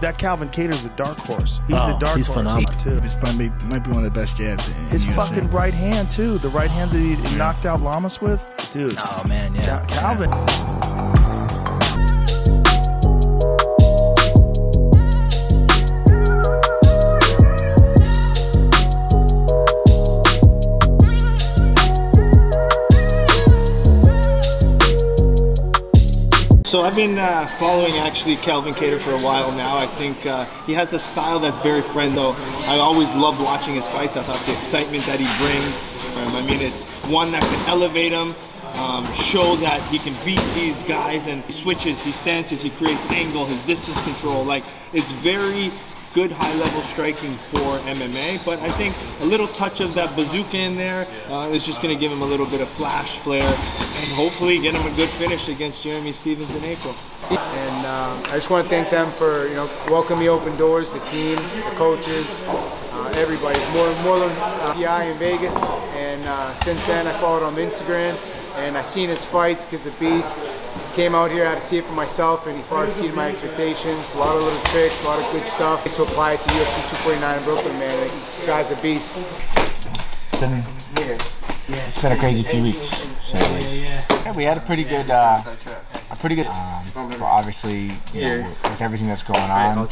That Calvin Kattar's a dark horse. He's Oh, the dark he's horse phenomenal. too. It's probably might be one of the best jabs. In, in His UFC. fucking right hand too. The right hand that he knocked out Lamas with, dude. Oh man, yeah. Cal- Calvin. So I've been uh, following actually Calvin Kattar for a while now. I think uh, he has a style that's very friendly. I always loved watching his fights. I thought the excitement that he brings. Um, I mean, it's one that can elevate him, um, show that he can beat these guys, and he switches, he stances, he creates angle, his distance control. Like it's very good high level striking for MMA, but I think a little touch of that bazooka in there uh, is just going to give him a little bit of flash flair and hopefully get him a good finish against Jeremy Stephens in April. And uh, I just want to thank them for you know welcoming open doors, the team, the coaches, uh, everybody. More more than uh, PI in Vegas, and uh, since then I followed him on Instagram, and I've seen his fights. Kid's a beast. Came out here, I had to see it for myself, and he far exceeded my expectations. A lot of little tricks, a lot of good stuff to apply it to UFC 249 in Brooklyn, man. The guy's a beast. It's been yeah. it's been a crazy few weeks. So it's, yeah, we had a pretty good uh, a pretty good. Um, well, obviously, you know, with everything that's going on,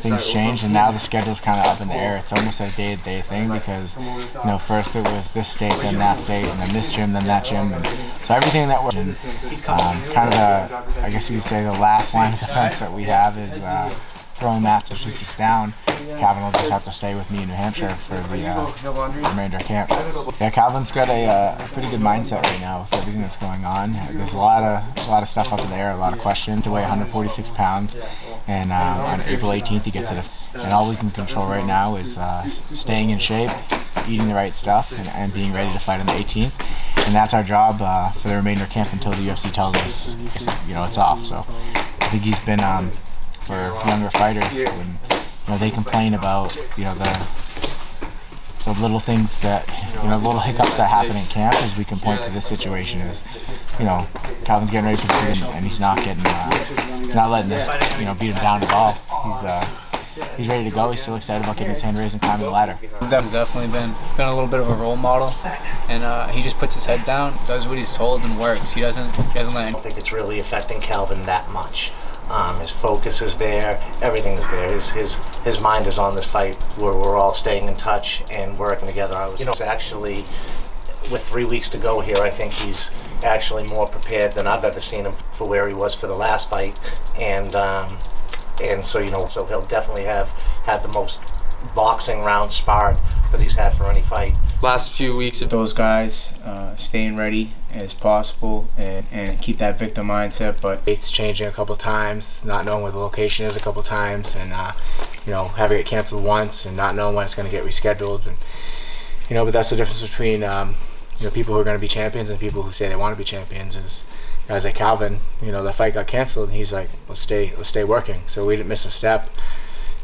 things change, and now the schedule's kind of up in the air. It's almost a day-to-day thing because you know first it was this state, then that state, and then this gym, then that gym, and so everything that we're um, kind of the I guess you could say the last line of defense that we have is. Uh, throwing mats to shoot us down. Calvin will just have to stay with me in New Hampshire for the uh, remainder of camp. Yeah, Calvin's got a, uh, a pretty good mindset right now with everything that's going on. There's a lot of a lot of stuff up in the air, a lot of questions. To weigh 146 pounds, and um, on April 18th he gets it. And all we can control right now is uh, staying in shape, eating the right stuff, and, and being ready to fight on the 18th. And that's our job uh, for the remainder of camp until the UFC tells us, you know, it's off. So I think he's been. Um, for younger fighters when you know they complain about you know the the little things that you know little hiccups that happen in camp as we can point to this situation is you know Calvin's getting ready for the fight and he's not getting uh, not letting this you know beat him down at all he's uh he's ready to go he's still excited about getting his hand raised and climbing the ladder He's definitely been been a little bit of a role model, and uh, he just puts his head down, does what he's told, and works. He doesn't he doesn't let. I don't think it's really affecting Calvin that much. Um, his focus is there, everything is there. His his his mind is on this fight where we're all staying in touch and working together. I was, you know, it's actually with three weeks to go here, I think he's actually more prepared than I've ever seen him for where he was for the last fight, and um, and so you know, so he'll definitely have had the most boxing round sparred that he's had for any fight. last few weeks of those guys uh, staying ready as possible and, and keep that victim mindset. But Dates changing a couple times, not knowing where the location is a couple times, and uh, you know having it canceled once and not knowing when it's going to get rescheduled, and you know. But that's the difference between um, you know people who are going to be champions and people who say they want to be champions. Is guys like Calvin, you know, the fight got canceled, and he's like, let's stay, let's stay working. So we didn't miss a step,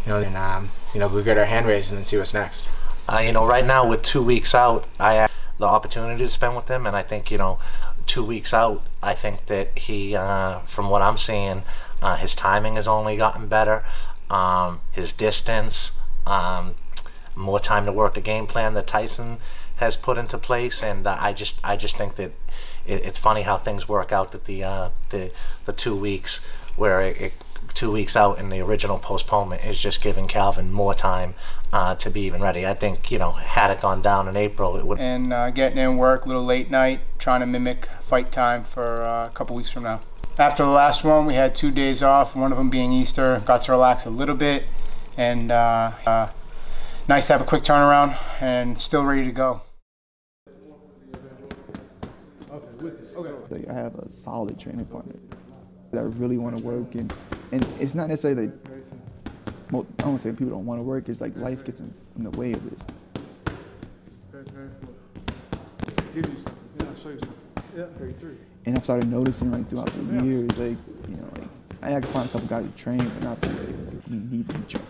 you know, and um, you know we get our hand raised and then see what's next. Uh, you know, right now with two weeks out, I have the opportunity to spend with him, and I think you know, two weeks out, I think that he, uh, from what I'm seeing, uh, his timing has only gotten better. Um, his distance, um, more time to work the game plan that Tyson has put into place, and uh, I just, I just think that it, it's funny how things work out. That the, uh, the, the two weeks where it, it two weeks out in the original postponement is just giving Calvin more time uh, to be even ready. I think, you know, had it gone down in April, it would. and uh, getting in work a little late night, trying to mimic fight time for uh, a couple weeks from now. After the last one, we had two days off, one of them being Easter. Got to relax a little bit, and uh, uh, nice to have a quick turnaround and still ready to go. Like I have a solid training partner that really want to work, and and it's not necessarily that. Well, I don't say people don't want to work. It's like life gets in, in the way of this. And I've started noticing like throughout the years, like you know, like I can find a couple guys to train, but not the way we need to be trained.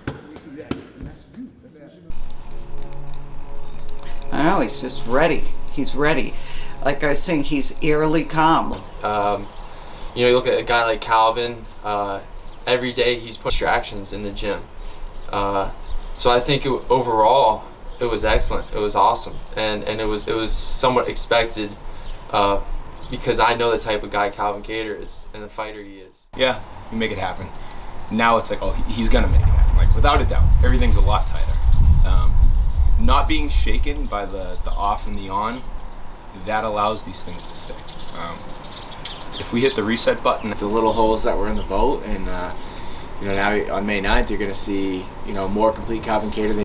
I know he's just ready. He's ready. Like I was saying, he's eerily calm. Um, you know, you look at a guy like Calvin. Uh, every day he's put distractions in the gym. Uh, so I think it, overall it was excellent. It was awesome, and and it was it was somewhat expected uh, because I know the type of guy Calvin Kattar is and the fighter he is. Yeah, you make it happen. Now it's like, oh, he's gonna make it happen. Like without a doubt, everything's a lot tighter. Um, not being shaken by the the off and the on, that allows these things to stick. Um, if we hit the reset button, the little holes that were in the boat, and uh, you know now on May 9th you're going to see you know more complete Calvin Kattar than.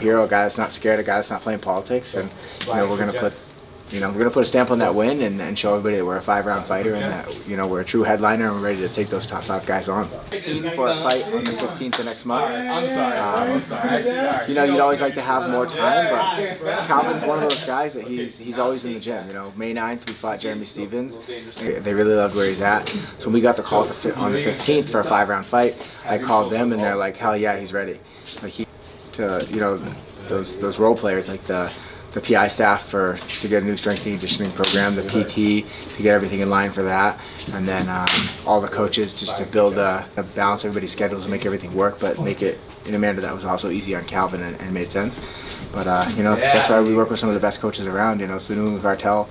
Hero, a guy that's not scared, a guy that's not playing politics, and you know we're gonna put, you know, we're gonna put a stamp on that win and, and show everybody that we're a five-round fighter and that you know we're a true headliner and we're ready to take those top five guys on. For a fight on the 15th of next month. I'm sorry. Um, you know, you'd always like to have more time, but Calvin's one of those guys that he's he's always in the gym. You know, May 9th we fought Jeremy Stephens. They really loved where he's at. So when we got the call the, on the 15th for a five-round fight, I called them and they're like, hell yeah, he's ready. Like he to you know those those role players like the the PI staff for to get a new strength and conditioning program, the PT to get everything in line for that, and then um, all the coaches just to build a, a balance everybody's schedules and make everything work, but make it in a manner that was also easy on Calvin and, and made sense. But uh, you know that's why we work with some of the best coaches around. You know, it's the New England Cartel.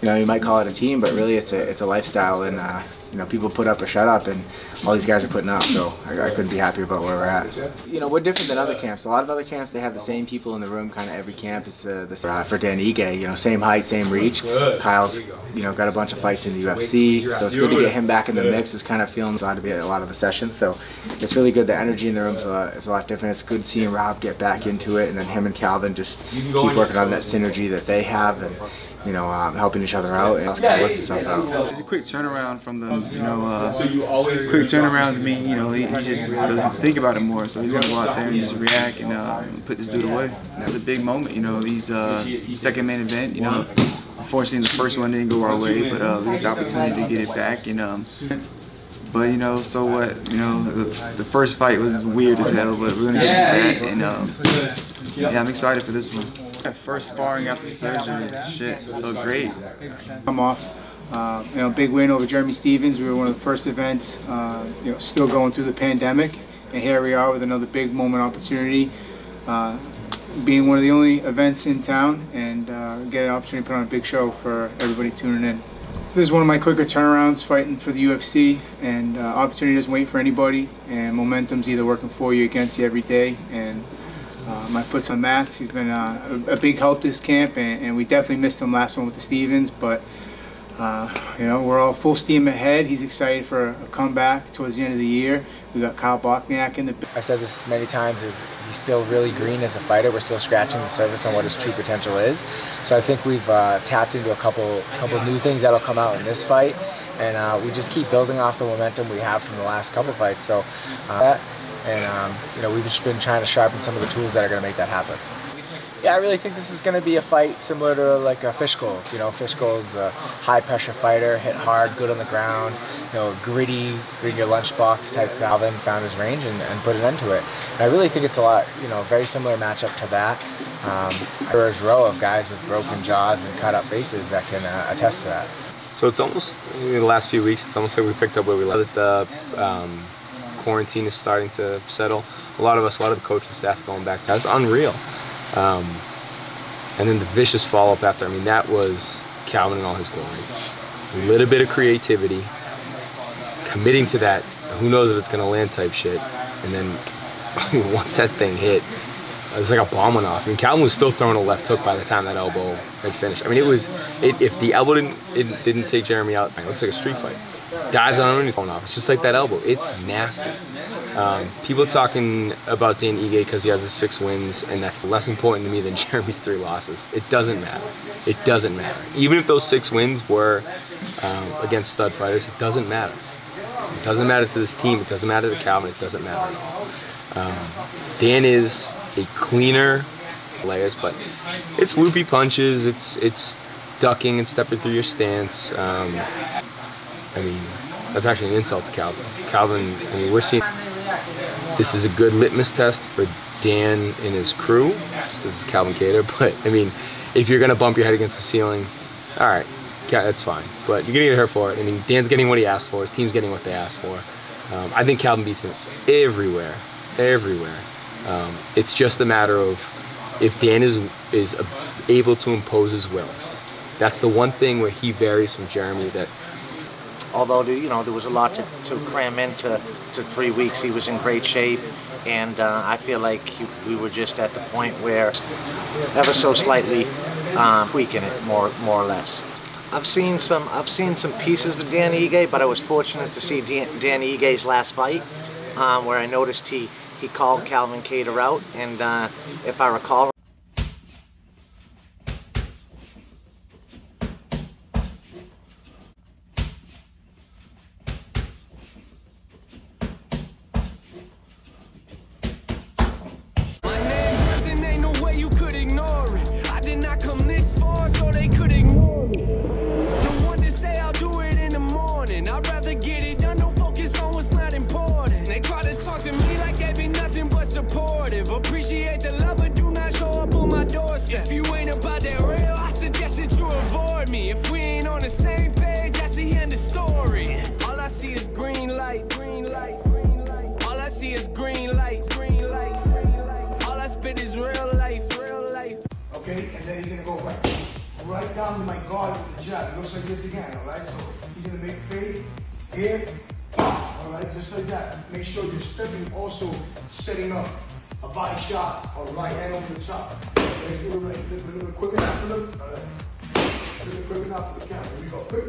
You know, you might call it a team, but really it's a it's a lifestyle, and uh, you know people put up or shut up, and all these guys are putting up. So I, I couldn't be happier about where we're at. You know, we're different than other camps. A lot of other camps they have the same people in the room, kind of every camp. It's uh, the uh, for Dan Ige, you know, same height, same reach. Kyle's you know got a bunch of fights in the UFC, so it's good to get him back in the mix. It's kind of feeling a lot to be at a lot of the sessions, so it's really good. The energy in the room is a lot, is a lot different. It's good seeing Rob get back into it, and then him and Calvin just keep working on that synergy that they have, and you know, um, helping each other out, and it's kind of works itself out. It's a quick turnaround from the, you know, uh, quick turnarounds mean, you know, he, he just doesn't think about it more. So he's gonna go out there and just react and uh, put this dude away. It's a big moment, you know. These uh, second main event, you know. Unfortunately, the first one didn't go our way, but uh, we got the opportunity to get it back. And um, but you know, so what? You know, the, the first fight was weird as hell, but we're gonna get it back. And um, yeah, I'm excited for this one. First sparring after surgery, shit, felt great. I'm off. Uh, you know, big win over Jeremy Stephens. We were one of the first events. Uh, you know, still going through the pandemic, and here we are with another big moment opportunity. Uh, being one of the only events in town, and uh, get an opportunity to put on a big show for everybody tuning in. This is one of my quicker turnarounds fighting for the UFC, and uh, opportunity doesn't wait for anybody, and momentum's either working for you or against you every day. And uh, my foot's on Matt's. He's been uh, a, a big help this camp, and, and we definitely missed him last one with the Stephens, but uh, you know, we're all full steam ahead. He's excited for a comeback towards the end of the year. We got Kyle Bochniak in the. I've said this many times: is he's still really green as a fighter. We're still scratching the surface on what his true potential is. So I think we've uh, tapped into a couple, couple new things that'll come out in this fight, and uh, we just keep building off the momentum we have from the last couple fights. So, uh, and um, you know, we've just been trying to sharpen some of the tools that are going to make that happen. Yeah, I really think this is going to be a fight similar to like a Fishgold. You know, Fishgold's a high pressure fighter, hit hard, good on the ground, you know, gritty, in your lunchbox type. Calvin found his range and, and put an end to it. And I really think it's a lot, you know, very similar matchup to that. Um, there's row of guys with broken jaws and cut up faces that can uh, attest to that. So it's almost in the last few weeks. It's almost like we picked up where we left. The um, quarantine is starting to settle. A lot of us, a lot of the coaching staff going back. To that's unreal. Um, and then the vicious follow up after. I mean, that was Calvin in all his glory. A little bit of creativity, committing to that. Who knows if it's gonna land type shit. And then once that thing hit, it was like a bomb went off. I mean, Calvin was still throwing a left hook by the time that elbow had finished. I mean, it was it, if the elbow didn't it didn't take Jeremy out, it looks like a street fight. Dives on him and he's going off. It's just like that elbow. It's nasty. Um, people talking about Dan Ige because he has his six wins, and that's less important to me than Jeremy's three losses. It doesn't matter. It doesn't matter. Even if those six wins were um, against stud fighters, it doesn't matter. It doesn't matter to this team. It doesn't matter to Calvin. It doesn't matter at all. Um, Dan is a cleaner layers, but it's loopy punches. It's it's ducking and stepping through your stance. Um, I mean, that's actually an insult to Calvin. Calvin, I mean, we're seeing this is a good litmus test for Dan and his crew. This is Calvin Kattar, but I mean, if you're gonna bump your head against the ceiling, all right, yeah, that's fine. But you're gonna get hurt for it. I mean, Dan's getting what he asked for. His team's getting what they asked for. Um, I think Calvin beats him everywhere, everywhere. Um, it's just a matter of if Dan is is able to impose his will. That's the one thing where he varies from Jeremy that although you know there was a lot to, to cram into to three weeks, he was in great shape, and uh, I feel like we were just at the point where ever so slightly um, tweaking it more more or less. I've seen some I've seen some pieces of Danny Ige, but I was fortunate to see Dan, Danny Ige's last fight, um, where I noticed he he called Calvin Kattar out, and uh, if I recall. Down to my guard with the jab. It looks like this again, all right? So he's gonna make fade here, all right, just like that. Make sure you're stepping, also setting up a body shot or right hand over the top. Let's do it right, a little bit quick enough for them, all right? A little quick enough for the count. Here we go, quick.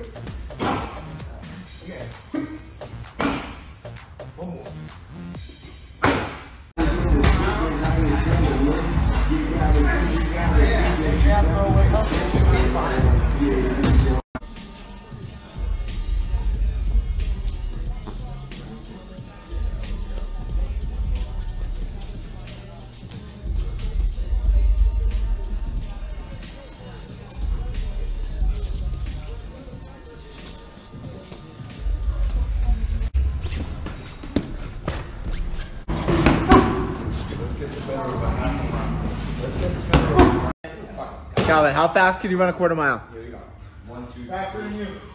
Again. One more. Calvin, how fast can you run a quarter mile? Faster than you. One, two, three, slide.